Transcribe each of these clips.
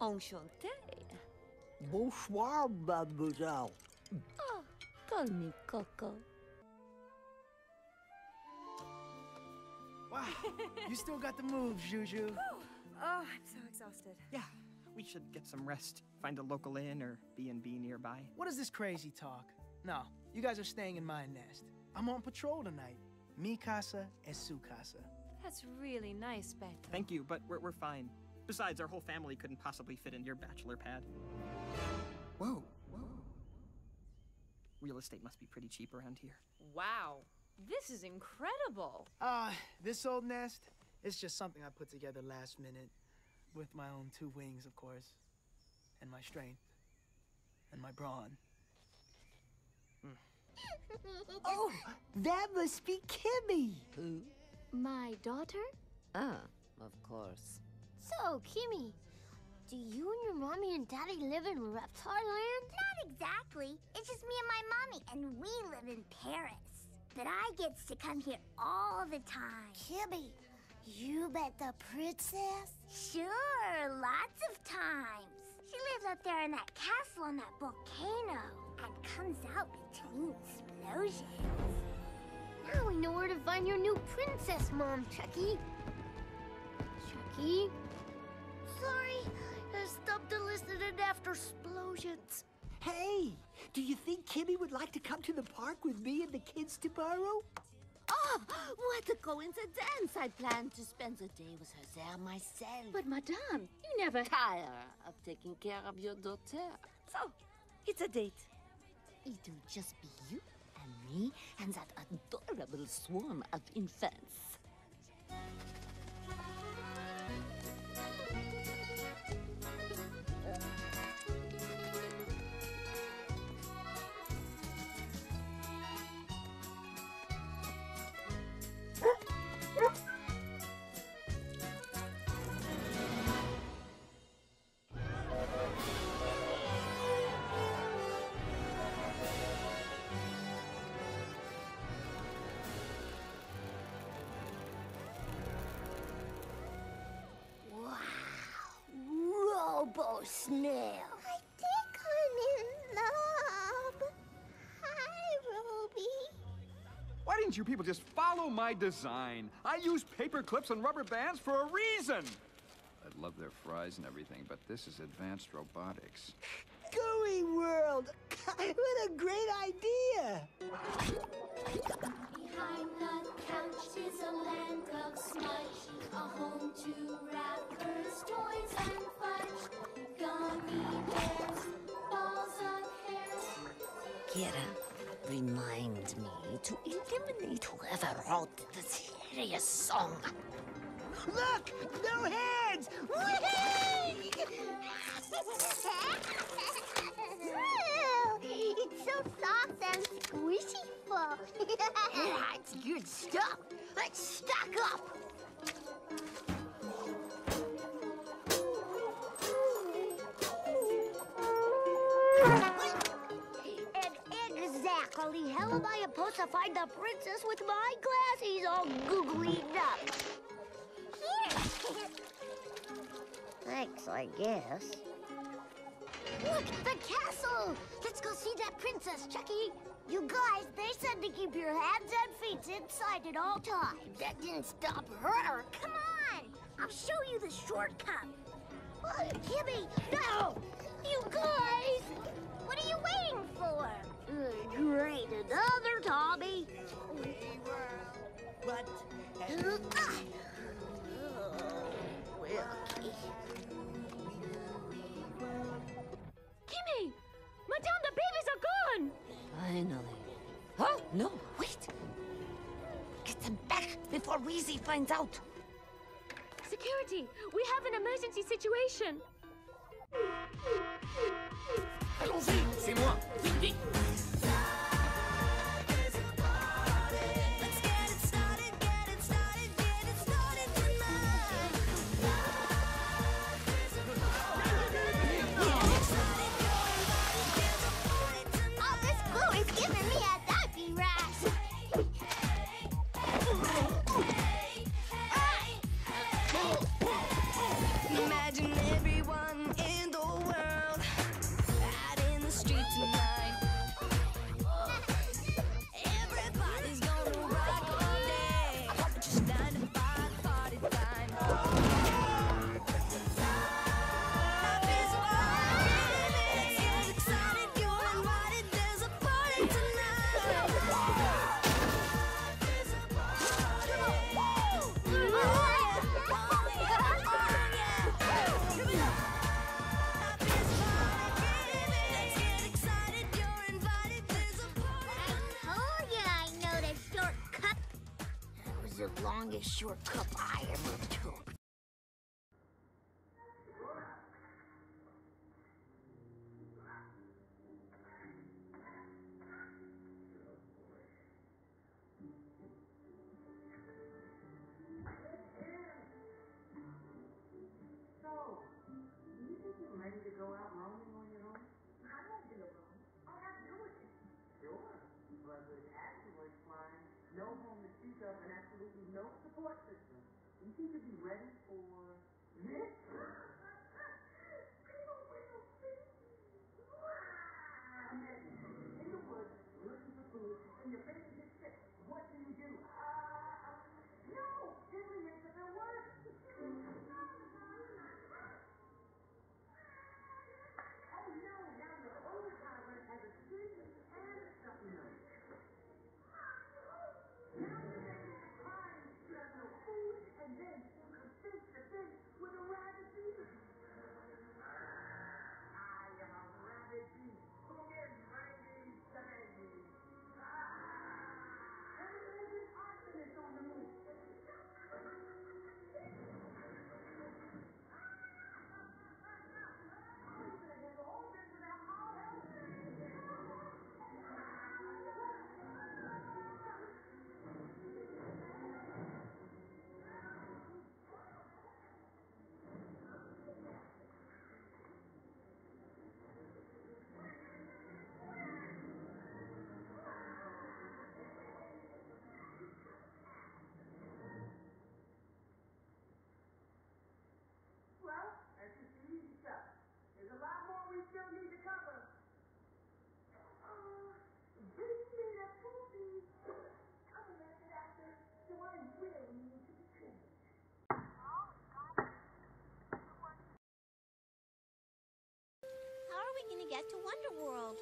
Enchanté. Bonsoir, mademoiselle. Ah, oh, call me Coco. Wow, you still got the moves, Juju. Oh, I'm so exhausted. Yeah, we should get some rest. Find a local inn or B&B nearby. What is this crazy talk? No, you guys are staying in my nest. I'm on patrol tonight. Mi casa es su casa. That's really nice, Beto. Thank you, but we're, we're fine. Besides, our whole family couldn't possibly fit in your bachelor pad. Whoa, whoa. Real estate must be pretty cheap around here. Wow, this is incredible. Ah, this old nest, it's just something I put together last minute. With my own two wings, of course. And my strength. And my brawn. Oh, that must be Kimmy. Who? My daughter? Ah, of course. So, Kimmy, do you and your mommy and daddy live in Reptar Land? Not exactly. It's just me and my mommy, and we live in Paris. But I gets to come here all the time. Kimmy, you met the princess? Sure, lots of times. She lives up there in that castle on that volcano and comes out between explosions. Now we know where to find your new princess, Mom, Chucky. Chucky? Sorry, I stopped to listen in after explosions. Hey, do you think Kimmy would like to come to the park with me and the kids tomorrow? Oh, what a coincidence! I planned to spend the day with her there myself. But, Madame, you never tire of taking care of your daughter. So, it's a date. It'll just be you and me and that adorable swarm of infants. Robo Snail. I think I'm in love. Hi, Ruby. Why didn't you people just follow my design? I use paper clips and rubber bands for a reason. I love their fries and everything, but this is advanced robotics. Gooey World! what a great idea! Behind the couch is a land of smudge, a home to wrappers, toys, and Kira, remind me to eliminate whoever wrote this hideous song. Look! No hands! Whee! it's so soft and squishy full. That's good stuff. Let's stack up. Supposed to find the princess with my glasses all googly up? Thanks, I guess. Look, the castle! Let's go see that princess, Chucky. You guys, they said to keep your hands and feet inside at all times. That didn't stop her. Come on, I'll show you the shortcut. Uh, Kimmy, no! You guys! What are you waiting for? Uh, great, another Kimmy! Madame, the babies are gone! Finally. Oh, no, wait. Get them back before Wheezy finds out. Security, we have an emergency situation. Allons-y, c'est moi. Vite, vite. longest shortcut I ever took. No support system, you think you'll be ready for this? To Wonder World?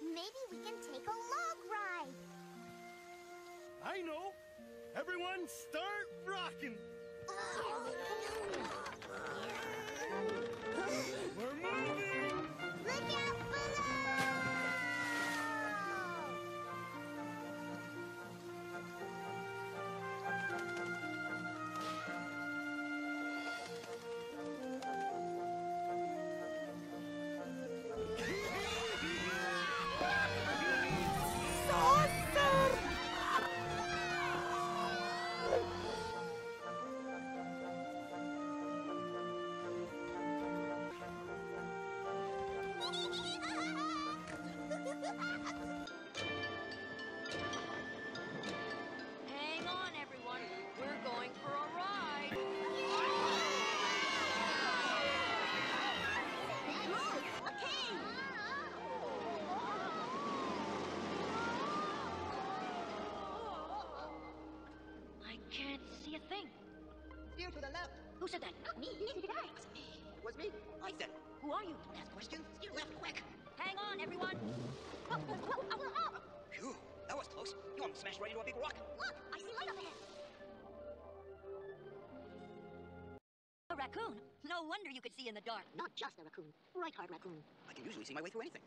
Maybe we can take a log ride. I know. Everyone start rocking. Thing. Here to the left. Who said that? Me. Neither did I. Was me. I said it. Who are you? Don't ask questions. You left quick. Hang on, everyone. Phew, that was close. You almost smashed right into a big rock. Look, I see light up ahead. A raccoon. No wonder you could see in the dark. Not just a raccoon. Right heart raccoon. I can usually see my way through anything.